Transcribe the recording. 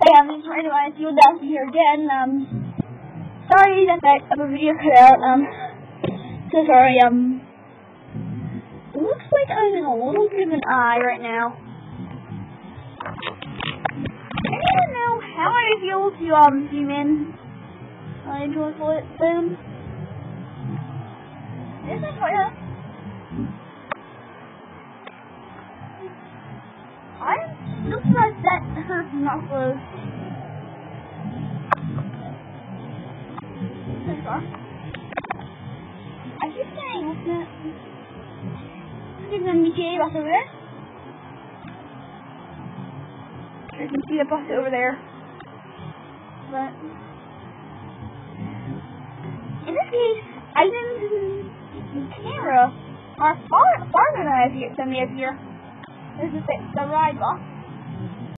Hey, I'm just to find you down here again. Um, sorry that that other video cut out. Um, so sorry. Um, it looks like I'm in a little bit of an eye right now. I don't know how I feel to um zoom in uh, into a foot. This is what I'm looks like that hurts not close. I keep saying it's not. There's an MBTA bus over there. I can see the bus over there. But in this case, items camera are far farther than I see than me up here. This is the, the ride box.